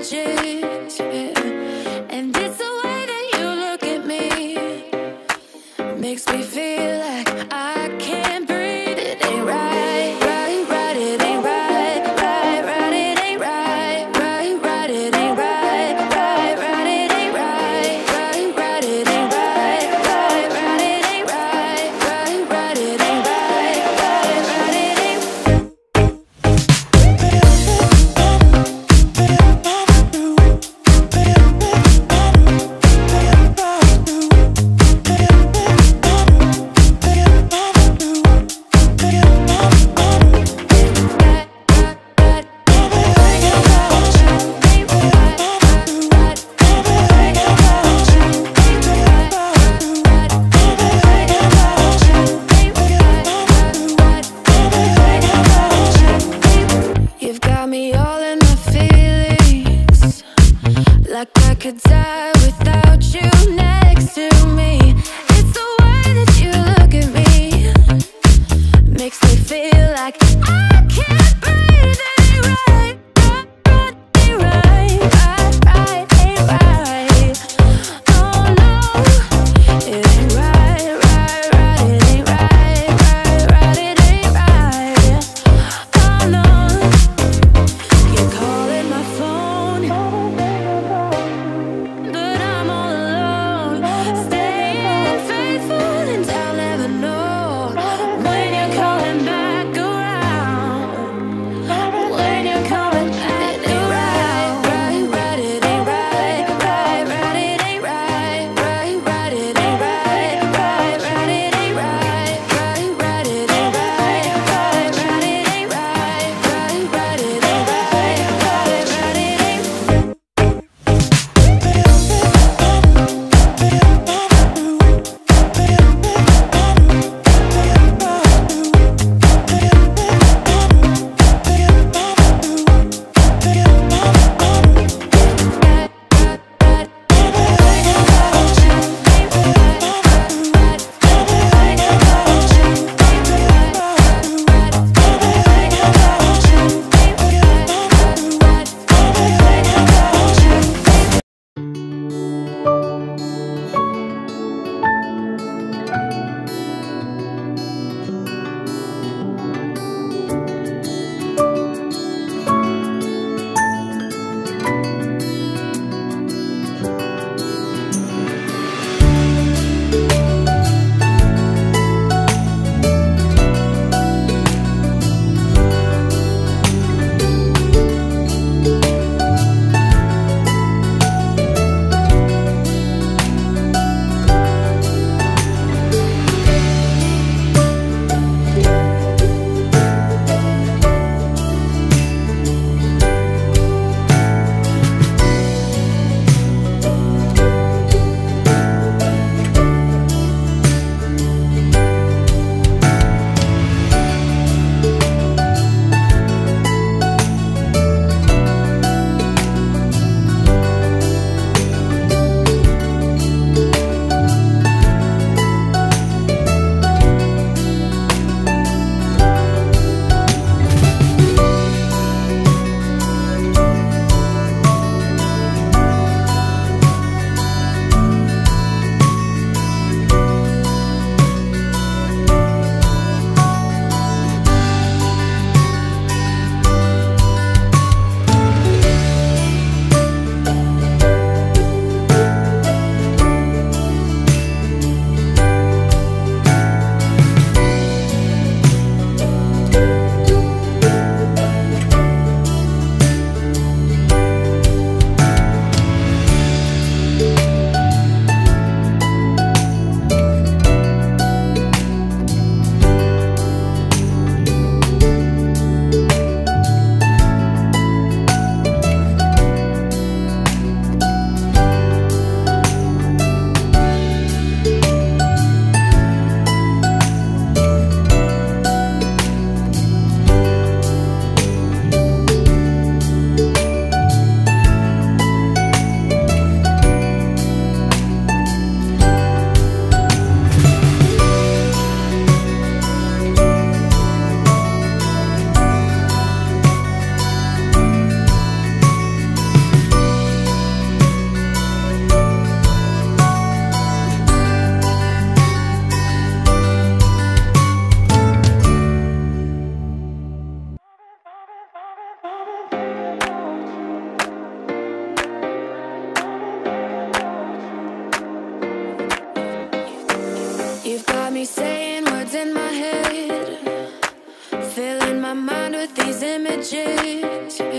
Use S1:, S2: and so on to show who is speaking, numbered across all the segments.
S1: magic. this.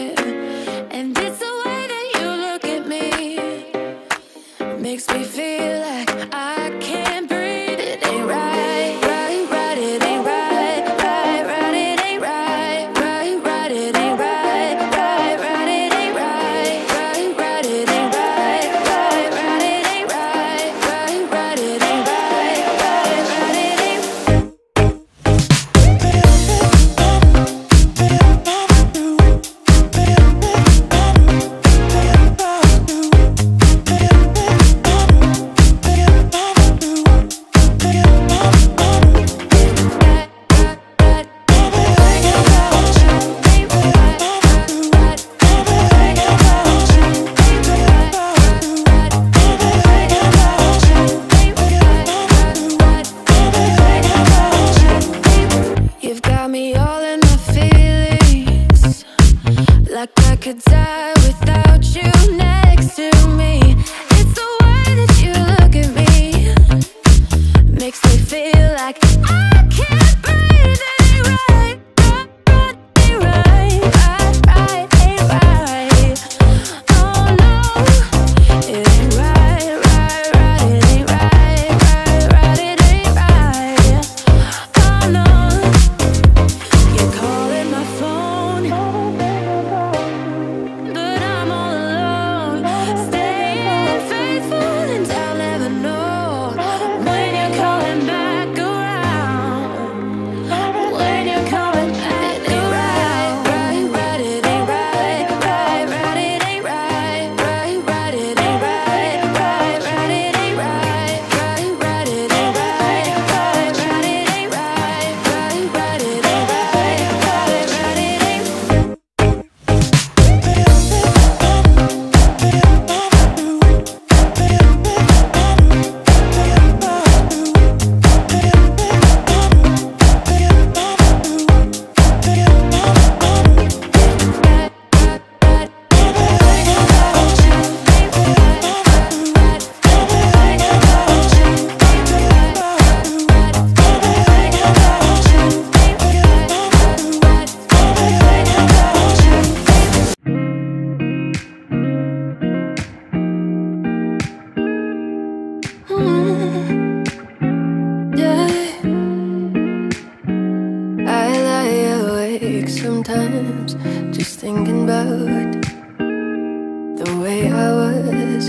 S1: way I
S2: was,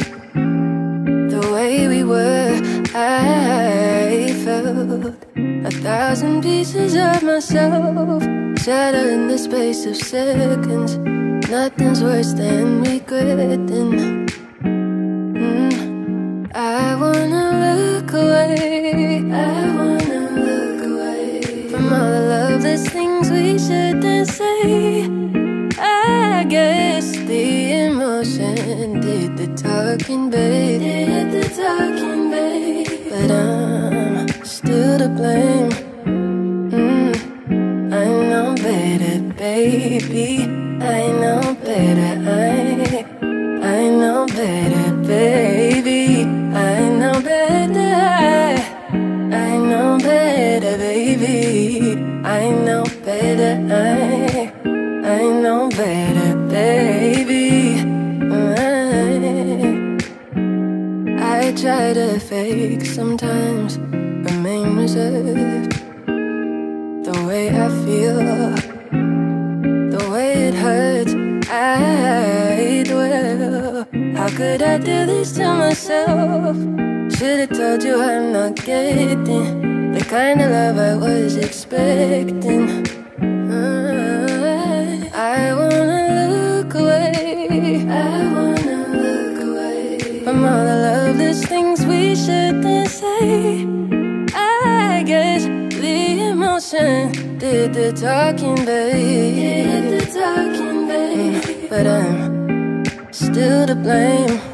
S2: the way we were. I felt a thousand pieces of myself shatter in the space of seconds. Nothing's worse than regretting. Mm. I wanna look away. I wanna look away from all the loveless things we shouldn't say. I guess hit the talking, babe. hit the talking, babe. But I'm still to blame. Mm, I know better, baby. I know better. I I know better. weak sometimes, remain reserved. The way I feel, the way it hurts, I dwell. How could I do this to myself? Should've told you I'm not getting the kind of love I was expecting. did the talking, babe. You did the talking, babe. But I'm still to blame.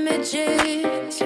S1: Images,